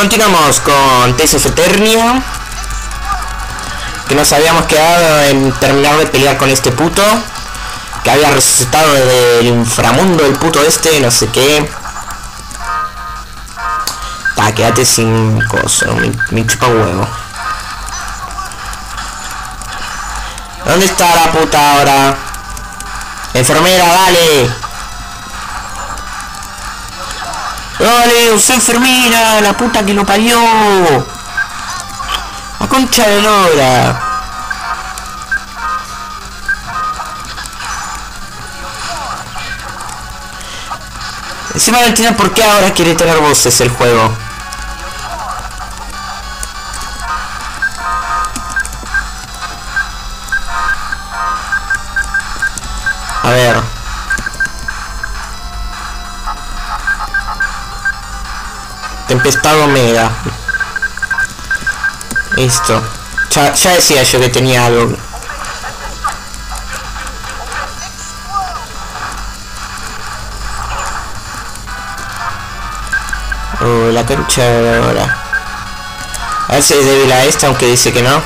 Continuamos con Eternia. Que nos habíamos quedado en terminar de pelear con este puto. Que había resucitado del inframundo el puto este, no sé qué. Ta, quédate sin coso, mi, mi chupa huevo. ¿Dónde está la puta ahora? Enfermera, dale. Dale, soy enfermera, la puta que lo parió. La concha de lora. Encima no entiendo por qué ahora quiere tener voces el juego. A ver. Tempestad Omega. Listo. Ya, ya decía yo que tenía algo. Oh, la concha de ahora. A ver si es débil a esta, aunque dice que no.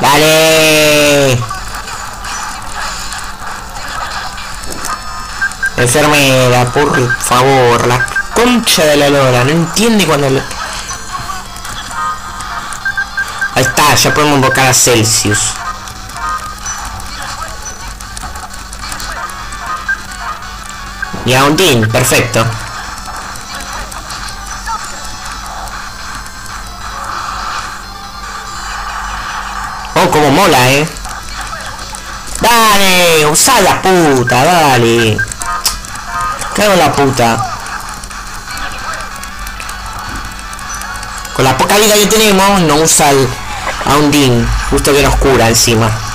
¡Dale! Enfermera, por favor, la concha de la lora, no entiende cuando le... Ahí está, ya podemos invocar a Celsius. Y a Undine, perfecto. Oh, como mola, eh. Dale, usa la puta, dale. Cago la puta. Con la poca vida que tenemos, no usa el, a Undine. Justo que nos cura encima.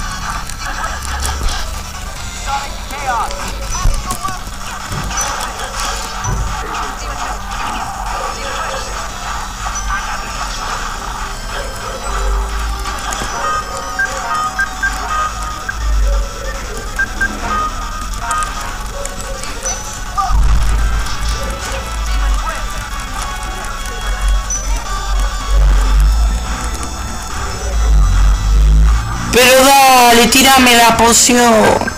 Dale, tírame la poción.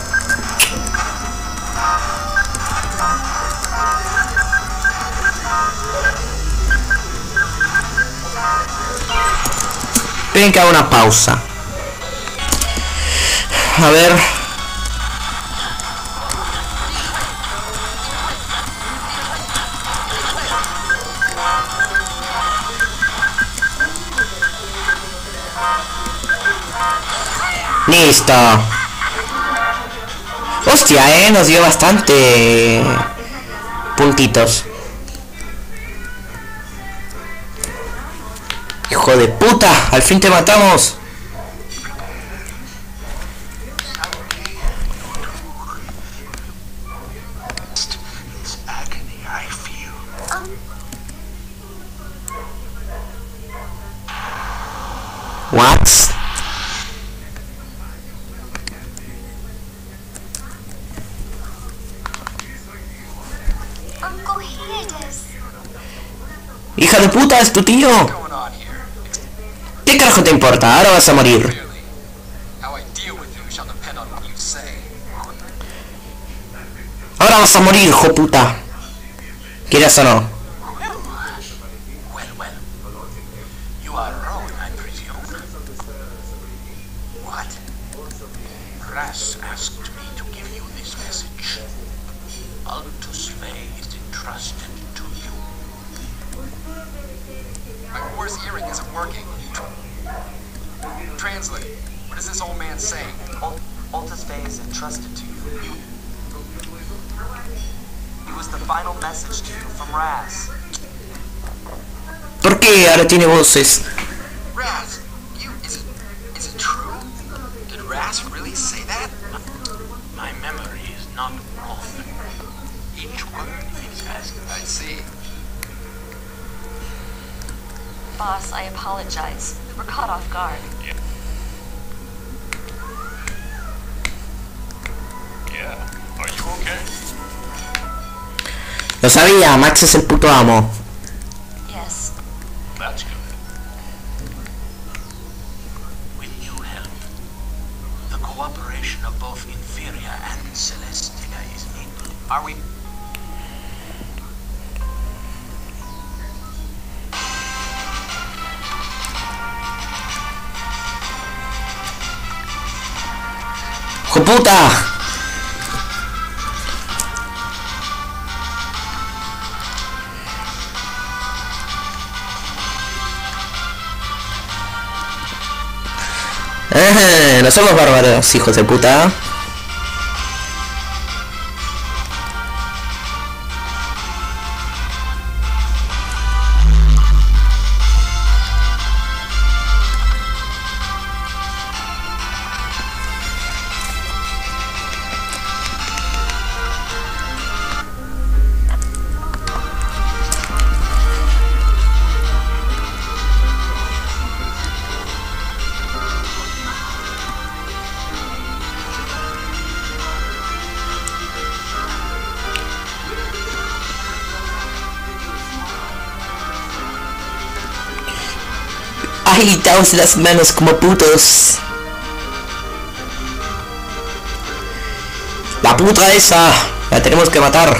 Esperen que haga una pausa. A ver. Listo. Hostia, eh, nos dio bastante puntitos. Hijo de puta, al fin te matamos. Hija de puta, es tu tío. ¿Qué carajo te importa? Ahora vas a morir. Ahora vas a morir, hijo puta. Quieras o no. My Morse hearing isn't working. Translate. What is this old man saying? Altus Vey is entrusted to you. It was the final message to you from Raz. ¿Por qué ahora tiene voces? Raz, you is it is it true? Did Raz really say that? My memory is not often. Each word is as I see. Boss, I apologize. We were caught off guard. Yeah, Yeah. are you okay? Lo sabía, Max es el puto amo. Puta! Eh, no somos bárbaros, hijos de puta. Agitaos las manos como putos. La puta esa, la tenemos que matar.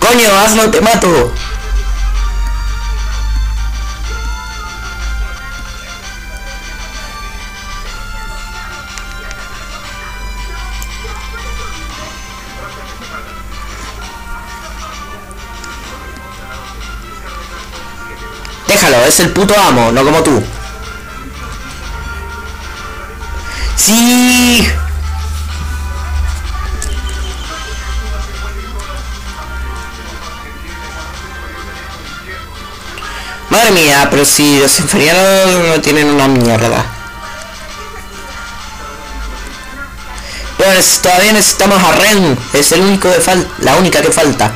Coño, hazlo, te mato. Es el puto amo, no como tú. Sí. Madre mía, pero si los inferiores no tienen una mierda. Neces- todavía necesitamos a Ren, es el único que fal la única que falta.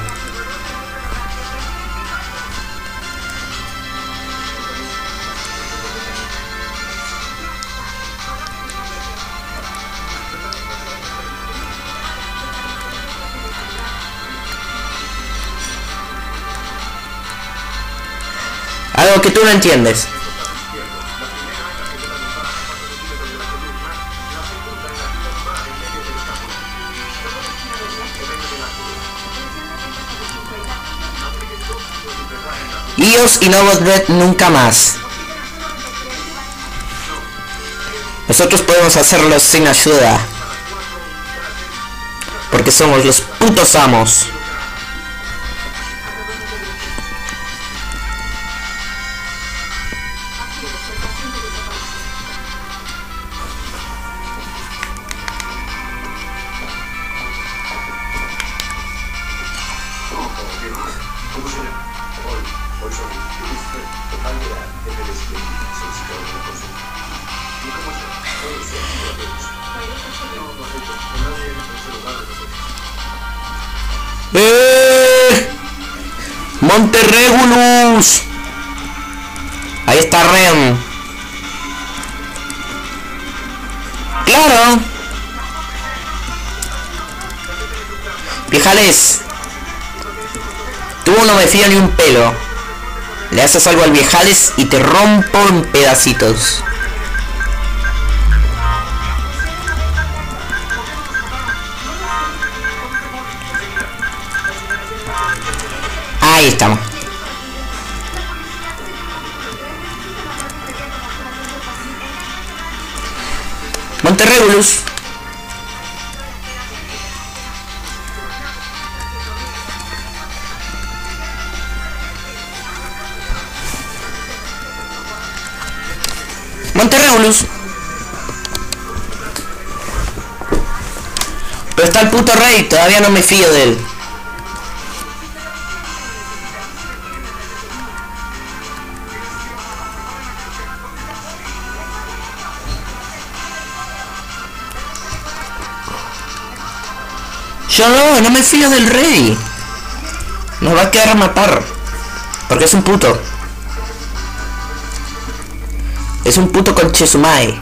Que tú no entiendes. Ios y Novos Red nunca más. Nosotros podemos hacerlo sin ayuda. Porque somos los putos amos. ¡Monterregulus! Ahí está Ren. ¡Claro! Viejales. Tú no me fío ni un pelo. Le haces algo al viejales y te rompo en pedacitos. Ahí estamos. Monterregulus. Monterregulus. Pero está el puto rey, todavía no me fío de él. Yo no, no me fío del rey. Nos va a quedar a matar. Porque es un puto. Es un puto con Chesumai.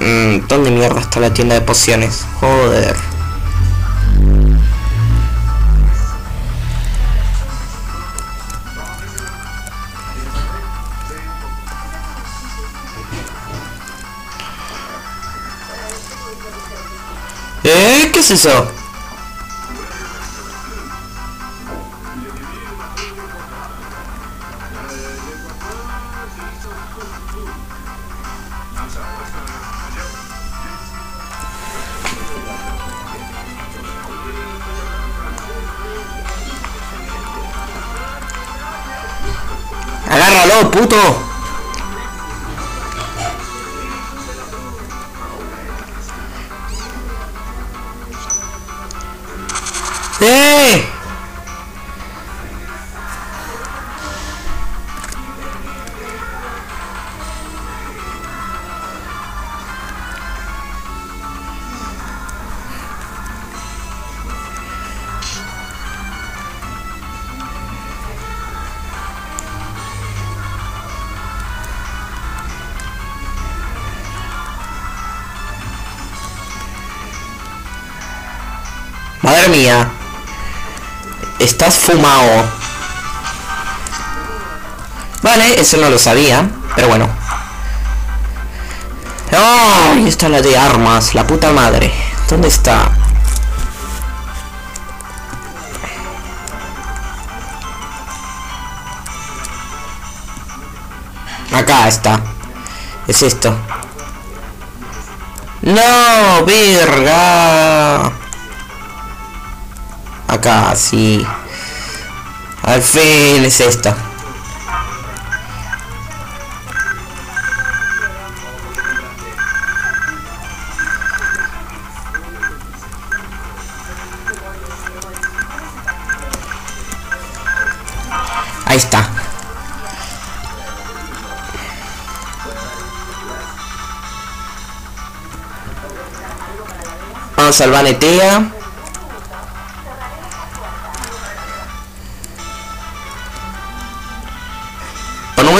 Mm, ¿Dónde mierda está la tienda de pociones? Joder. Es eso? Agárralo, puto. Estás fumado. Vale, eso no lo sabía, pero bueno. ¡Oh! Ahí está la de armas, la puta madre. ¿Dónde está? Acá está. Es esto. ¡No! ¡Verga! Acá, sí. Al fin es esta. Ahí está. Vamos al Vanetea.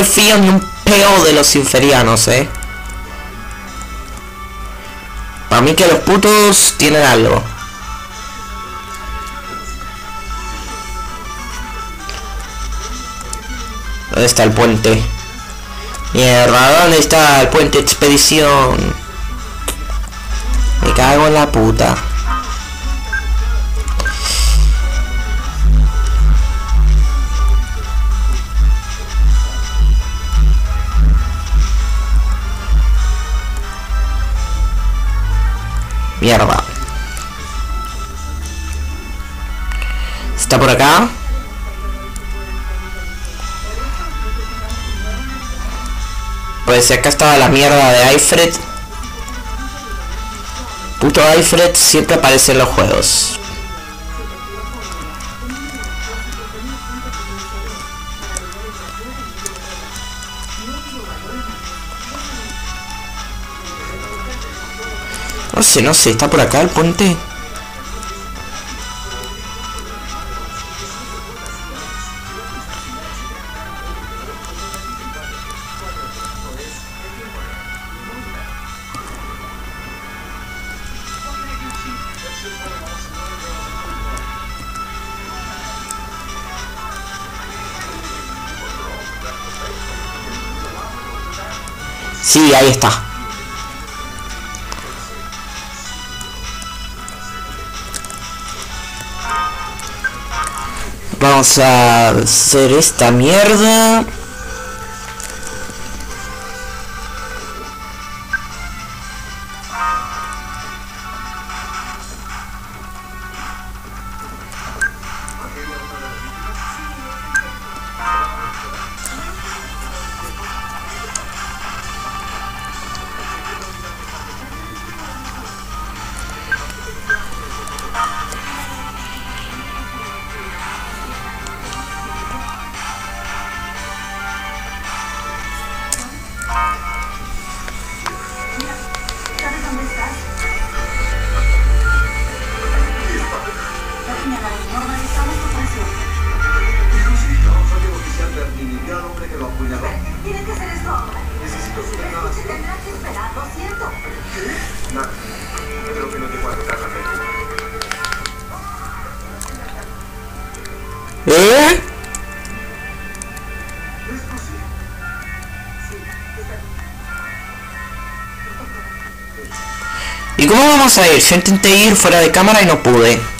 Me fío ni un peo de los inferianos, eh. Para mí que los putos tienen algo. ¿Dónde está el puente? Mierda, ¿dónde está el puente expedición? Me cago en la puta. Mierda. Está por acá. Pues acá estaba la mierda de Alfred. Puto Alfred siempre aparece en los juegos. No sé, no sé, está por acá el puente. Sí, ahí está. Vamos a hacer esta mierda. Cómo vamos a ir? Yo intenté ir fuera de cámara y no pude.